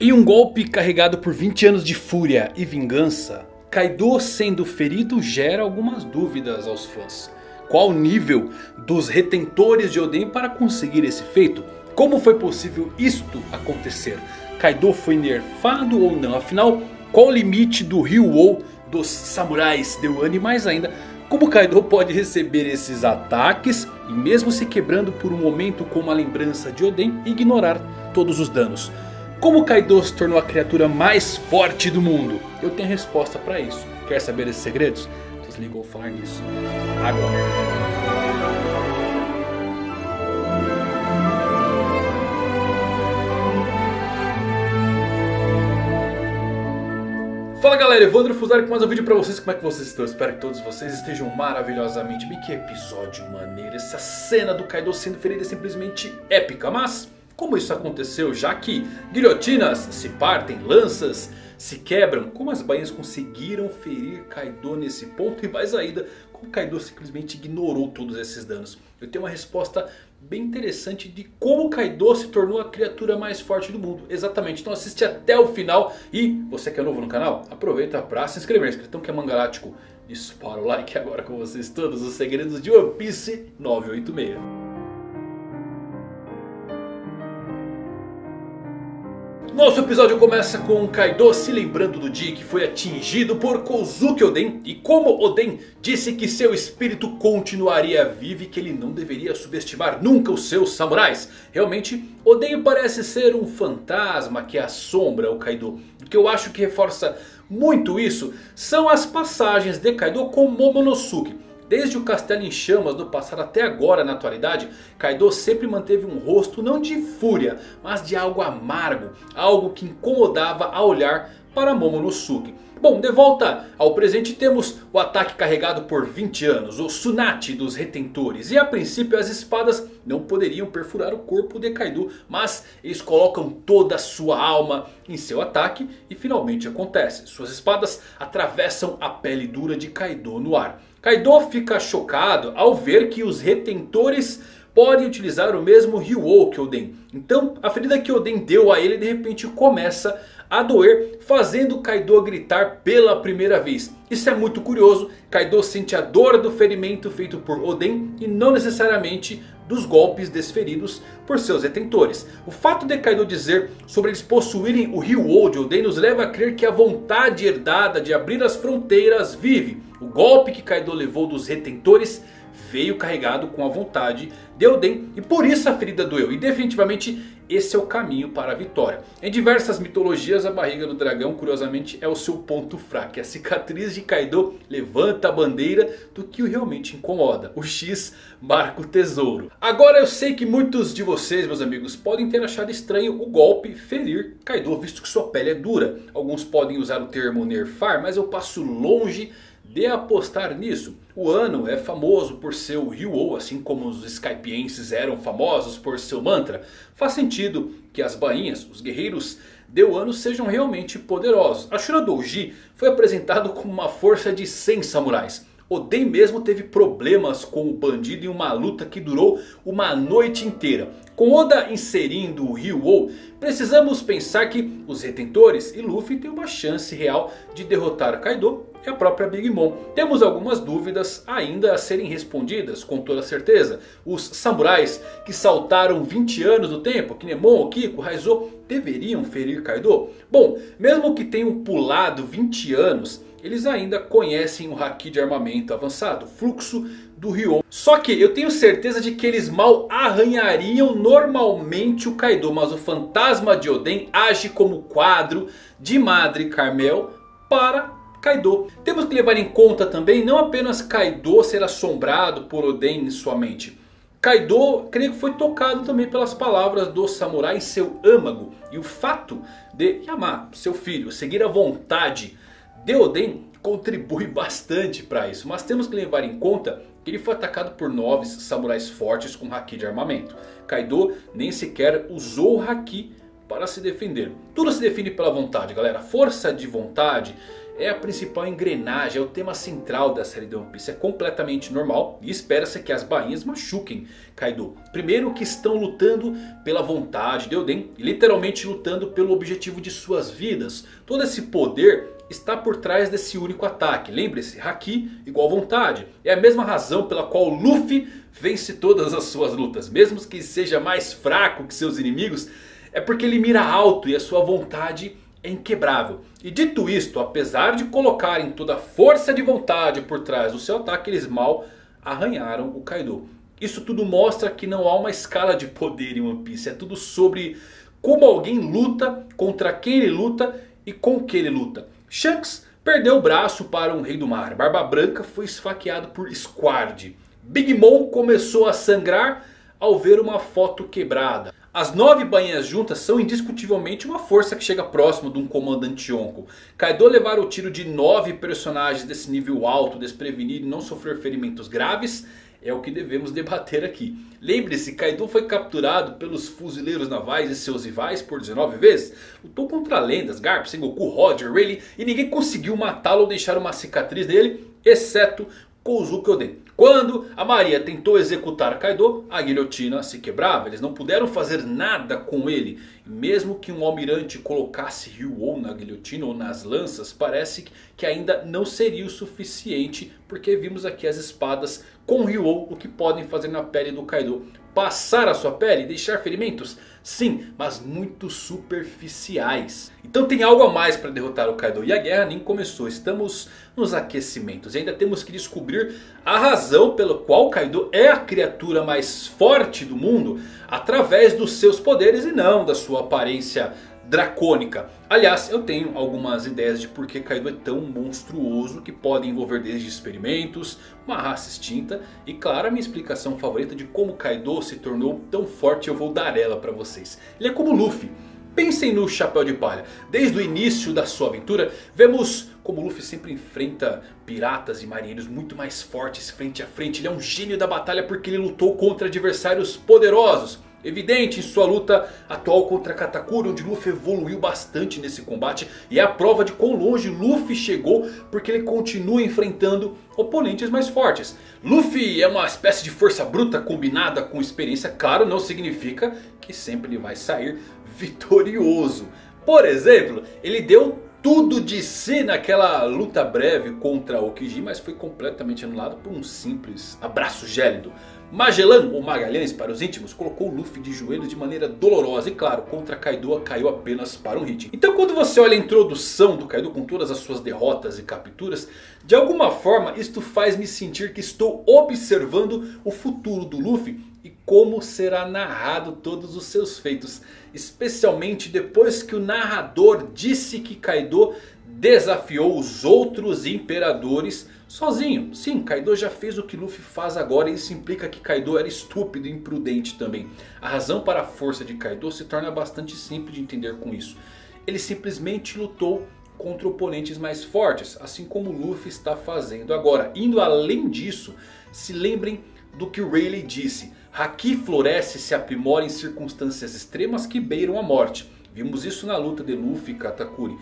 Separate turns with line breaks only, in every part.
Em um golpe carregado por 20 anos de fúria e vingança, Kaido sendo ferido gera algumas dúvidas aos fãs. Qual o nível dos retentores de Oden para conseguir esse feito? Como foi possível isto acontecer? Kaido foi nerfado ou não? Afinal, qual o limite do Ryuou dos samurais de Wano? Mais ainda, como Kaido pode receber esses ataques e mesmo se quebrando por um momento com uma lembrança de Oden, ignorar todos os danos? Como Kaido se tornou a criatura mais forte do mundo? Eu tenho a resposta para isso. Quer saber esses segredos? Desliga ou falar nisso agora. Fala galera, Evandro Fusari com mais um vídeo pra vocês, como é que vocês estão? Espero que todos vocês estejam maravilhosamente bem, que episódio maneiro, essa cena do Kaido sendo ferido é simplesmente épica, mas como isso aconteceu, já que guilhotinas se partem, lanças se quebram. Como as bainhas conseguiram ferir Kaido nesse ponto e mais ainda, como Kaido simplesmente ignorou todos esses danos. Eu tenho uma resposta bem interessante de como Kaido se tornou a criatura mais forte do mundo. Exatamente, então assiste até o final e você que é novo no canal, aproveita para se inscrever. Então que é Mangalático, dispara o like agora com vocês todos os segredos de One Piece 986. Nosso episódio começa com Kaido se lembrando do dia que foi atingido por Kozuki Oden. E como Oden disse que seu espírito continuaria vivo e que ele não deveria subestimar nunca os seus samurais. Realmente Oden parece ser um fantasma que assombra o Kaido. O que eu acho que reforça muito isso são as passagens de Kaido com Momonosuke. Desde o castelo em chamas do passado até agora na atualidade, Kaido sempre manteve um rosto não de fúria, mas de algo amargo, algo que incomodava ao olhar para Momonosuke. Bom, de volta ao presente temos o ataque carregado por 20 anos, o Tsunade dos Retentores. E a princípio as espadas não poderiam perfurar o corpo de Kaido, mas eles colocam toda a sua alma em seu ataque e finalmente acontece. Suas espadas atravessam a pele dura de Kaido no ar. Kaido fica chocado ao ver que os retentores podem utilizar o mesmo Ryuou que Oden. Então a ferida que Oden deu a ele de repente começa a doer, fazendo Kaido gritar pela primeira vez. Isso é muito curioso, Kaido sente a dor do ferimento feito por Oden e não necessariamente dos golpes desferidos por seus detentores. O fato de Kaido dizer sobre eles possuírem o Ryuou de Oden nos leva a crer que a vontade herdada de abrir as fronteiras vive. O golpe que Kaido levou dos retentores veio carregado com a vontade de Oden e por isso a ferida doeu. E definitivamente esse é o caminho para a vitória. Em diversas mitologias a barriga do dragão curiosamente é o seu ponto fraco. E a cicatriz de Kaido levanta a bandeira do que o realmente incomoda. O X marca o tesouro. Agora eu sei que muitos de vocês meus amigos podem ter achado estranho o golpe ferir Kaido visto que sua pele é dura. Alguns podem usar o termo nerfar mas eu passo longe de apostar nisso. O Ano é famoso por seu Ryuou, assim como os Skypienses eram famosos por seu mantra. Faz sentido que as bainhas, os guerreiros de Wano sejam realmente poderosos. Ashura Doji foi apresentado como uma força de 100 samurais. Oden mesmo teve problemas com o bandido em uma luta que durou uma noite inteira. Com Oda inserindo o Ryuou, precisamos pensar que os retentores e Luffy têm uma chance real de derrotar Kaido e a própria Big Mom. Temos algumas dúvidas ainda a serem respondidas com toda certeza. Os samurais que saltaram 20 anos do tempo, Kinemon, Kiko, Raizo, deveriam ferir Kaido? Bom, mesmo que tenham pulado 20 anos eles ainda conhecem o Haki de armamento avançado, fluxo do Ryo. Só que eu tenho certeza de que eles mal arranhariam normalmente o Kaido. Mas o fantasma de Oden age como quadro de Madre Carmel para Kaido. Temos que levar em conta também não apenas Kaido ser assombrado por Oden em sua mente. Kaido creio que foi tocado também pelas palavras do samurai em seu âmago. E o fato de Yamato, seu filho, seguir a vontade Deoden contribui bastante para isso. Mas temos que levar em conta que ele foi atacado por nove samurais fortes com Haki de armamento. Kaido nem sequer usou o Haki para se defender. Tudo se define pela vontade galera, força de vontade é a principal engrenagem, é o tema central da série de One Piece. É completamente normal e espera-se que as bainhas machuquem Kaido. Primeiro que estão lutando pela vontade de Oden literalmente lutando pelo objetivo de suas vidas. Todo esse poder está por trás desse único ataque. Lembre-se, Haki igual vontade. É a mesma razão pela qual Luffy vence todas as suas lutas. Mesmo que seja mais fraco que seus inimigos, é porque ele mira alto e a sua vontade é inquebrável. E dito isto, apesar de colocarem toda a força de vontade por trás do seu ataque, eles mal arranharam o Kaido. Isso tudo mostra que não há uma escala de poder em One Piece. É tudo sobre como alguém luta, contra quem ele luta e com que ele luta. Shanks perdeu o braço para um rei do mar. Barba Branca foi esfaqueado por Squard. Big Mom começou a sangrar ao ver uma foto quebrada. As nove bainhas juntas são indiscutivelmente uma força que chega próximo de um comandante Yonko. Kaido levar o tiro de nove personagens desse nível alto, desprevenido e não sofrer ferimentos graves é o que devemos debater aqui. Lembre-se, Kaido foi capturado pelos fuzileiros navais e seus rivais por 19 vezes. Lutou contra lendas, Garp, Sengoku, Roger, Rayleigh e ninguém conseguiu matá-lo ou deixar uma cicatriz nele, exceto Kozuki Oden. Quando a Maria tentou executar Kaido, a guilhotina se quebrava. Eles não puderam fazer nada com ele. Mesmo que um almirante colocasse Ryuou na guilhotina ou nas lanças, parece que ainda não seria o suficiente. Porque vimos aqui as espadas com Ryuou, o que podem fazer na pele do Kaido. Passar a sua pele e deixar ferimentos? Sim, mas muito superficiais. Então tem algo a mais para derrotar o Kaido. E a guerra nem começou. Estamos nos aquecimentos. E ainda temos que descobrir a razão pela qual Kaido é a criatura mais forte do mundo. Através dos seus poderes e não da sua aparência dracônica. Aliás, eu tenho algumas ideias de por que Kaido é tão monstruoso que pode envolver desde experimentos, uma raça extinta e claro a minha explicação favorita de como Kaido se tornou tão forte eu vou dar ela para vocês. Ele é como Luffy. Pensem no Chapéu de Palha. Desde o início da sua aventura, vemos como Luffy sempre enfrenta piratas e marinheiros muito mais fortes frente a frente. Ele é um gênio da batalha porque ele lutou contra adversários poderosos. Evidente em sua luta atual contra Katakuri, onde Luffy evoluiu bastante nesse combate. E é a prova de quão longe Luffy chegou, porque ele continua enfrentando oponentes mais fortes. Luffy é uma espécie de força bruta combinada com experiência. Claro, não significa que sempre ele vai sair vitorioso. Por exemplo, ele deu tudo de si naquela luta breve contra o Kiji, mas foi completamente anulado por um simples abraço gélido. Magellan, ou Magalhães para os íntimos, colocou Luffy de joelhos de maneira dolorosa. E claro, contra Kaido caiu apenas para um hit. Então quando você olha a introdução do Kaido com todas as suas derrotas e capturas. De alguma forma isto faz me sentir que estou observando o futuro do Luffy. E como será narrado todos os seus feitos. Especialmente depois que o narrador disse que Kaido desafiou os outros imperadores sozinho. Sim, Kaido já fez o que Luffy faz agora e isso implica que Kaido era estúpido e imprudente também. A razão para a força de Kaido se torna bastante simples de entender com isso. Ele simplesmente lutou contra oponentes mais fortes, assim como Luffy está fazendo agora. Indo além disso, se lembrem do que Rayleigh disse. Haki floresce e se aprimora em circunstâncias extremas que beiram a morte. Vimos isso na luta de Luffy e Katakuri.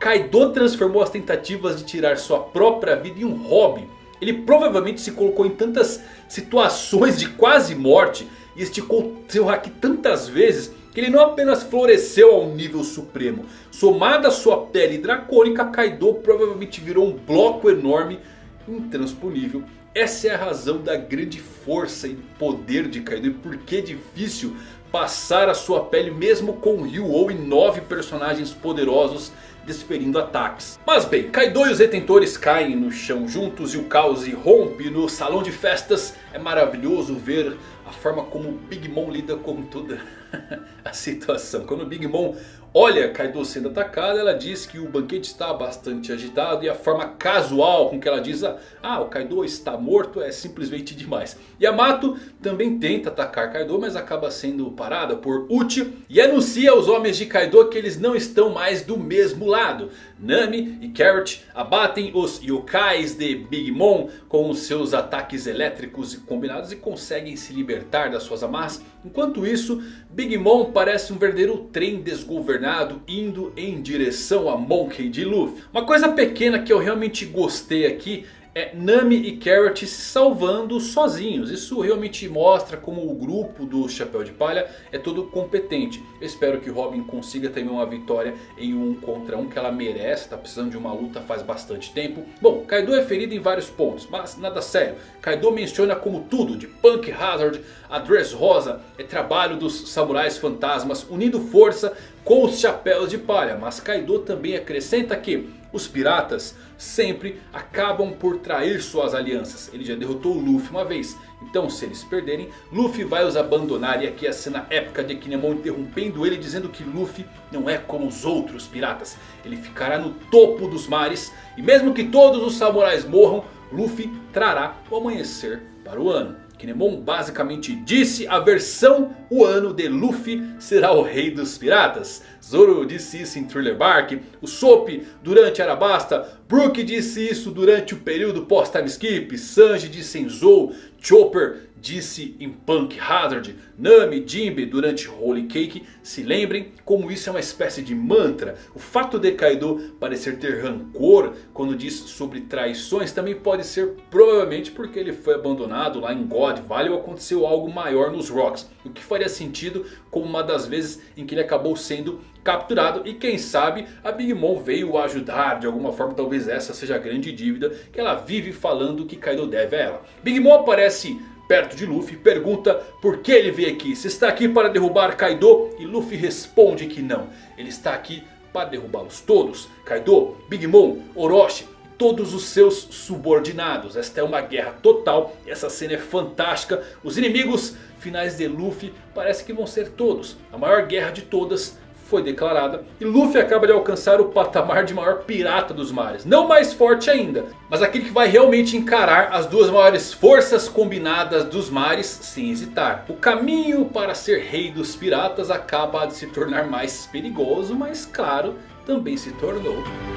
Kaido transformou as tentativas de tirar sua própria vida em um hobby. Ele provavelmente se colocou em tantas situações de quase morte e esticou seu haki tantas vezes que ele não apenas floresceu ao nível supremo. Somada à sua pele dracônica, Kaido provavelmente virou um bloco enorme, intransponível. Essa é a razão da grande força e poder de Kaido e por que é difícil passar a sua pele mesmo com Ryuou e nove personagens poderosos desferindo ataques. Mas bem, Kaido e os detentores caem no chão juntos e o caos irrompe no salão de festas. É maravilhoso ver a forma como Big Mom lida com toda a situação. Quando Big Mom olha Kaido sendo atacado, ela diz que o banquete está bastante agitado. E a forma casual com que ela diz, ah o Kaido está morto é simplesmente demais. Yamato também tenta atacar Kaido, mas acaba sendo parada por Uchi. E anuncia aos homens de Kaido que eles não estão mais do mesmo lado. Nami e Carrot abatem os yokais de Big Mom com os seus ataques elétricos combinados e conseguem se libertar libertar das suas amarras. Enquanto isso, Big Mom parece um verdadeiro trem desgovernado indo em direção a Monkey D. Luffy. Uma coisa pequena que eu realmente gostei aqui é Nami e Carrot se salvando sozinhos. Isso realmente mostra como o grupo do Chapéu de Palha é todo competente. Eu espero que Robin consiga também uma vitória em um contra um que ela merece. Está precisando de uma luta faz bastante tempo. Bom, Kaido é ferido em vários pontos, mas nada sério. Kaido menciona como tudo de Punk Hazard a Dress Rosa é trabalho dos samurais fantasmas unindo força com os chapéus de palha. Mas Kaido também acrescenta que os piratas sempre acabam por trair suas alianças. Ele já derrotou o Luffy uma vez. Então se eles perderem, Luffy vai os abandonar. E aqui a cena épica de Kinemon interrompendo ele dizendo que Luffy não é como os outros piratas. Ele ficará no topo dos mares. E mesmo que todos os samurais morram, Luffy trará o amanhecer para o ano. Kinemon basicamente disse a versão o ano de Luffy será o rei dos piratas. Zoro disse isso em Thriller Bark. O Soap durante Arabasta. Brook disse isso durante o período pós-time skip. Sanji disse em Zou. Chopper disse em Punk Hazard, Nami, Jinbe durante Holy Cake. Se lembrem como isso é uma espécie de mantra. O fato de Kaido parecer ter rancor quando diz sobre traições também pode ser provavelmente porque ele foi abandonado lá em God Valley ou aconteceu algo maior nos Rocks. O que faria sentido como uma das vezes em que ele acabou sendo capturado e quem sabe a Big Mom veio ajudar de alguma forma, talvez essa seja a grande dívida que ela vive falando que Kaido deve a ela. Big Mom aparece perto de Luffy pergunta por que ele veio aqui. Se está aqui para derrubar Kaido e Luffy responde que não. Ele está aqui para derrubá-los todos. Kaido, Big Mom, Orochi todos os seus subordinados. Esta é uma guerra total. Essa cena é fantástica. Os inimigos finais de Luffy parece que vão ser todos. A maior guerra de todas foi declarada. E Luffy acaba de alcançar o patamar de maior pirata dos mares. Não mais forte ainda. Mas aquele que vai realmente encarar as duas maiores forças combinadas dos mares sem hesitar. O caminho para ser rei dos piratas acaba de se tornar mais perigoso. Mas claro, também se tornou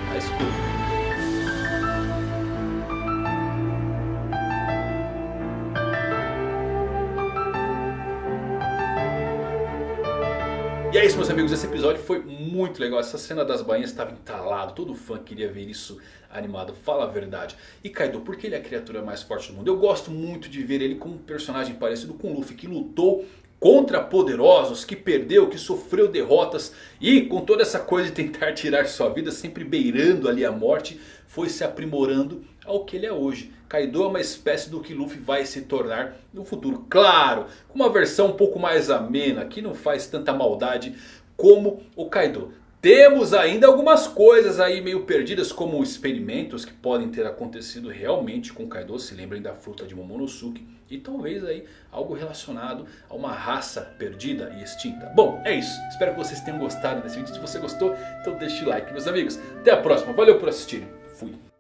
mais curto. É isso meus amigos, esse episódio foi muito legal. Essa cena das bainhas estava entalado, todo fã queria ver isso animado, fala a verdade. E Kaido, por que ele é a criatura mais forte do mundo? Eu gosto muito de ver ele como um personagem parecido com Luffy, que lutou contra poderosos, que perdeu, que sofreu derrotas e com toda essa coisa de tentar tirar sua vida, sempre beirando ali a morte, foi se aprimorando ao que ele é hoje. Kaido é uma espécie do que Luffy vai se tornar no futuro. Claro, com uma versão um pouco mais amena, que não faz tanta maldade como o Kaido. Temos ainda algumas coisas aí meio perdidas como experimentos que podem ter acontecido realmente com Kaido. Se lembrem da fruta de Momonosuke. E talvez aí algo relacionado a uma raça perdida e extinta. Bom, é isso. Espero que vocês tenham gostado desse vídeo. Se você gostou, então deixe o like meus amigos. Até a próxima. Valeu por assistirem. Fui.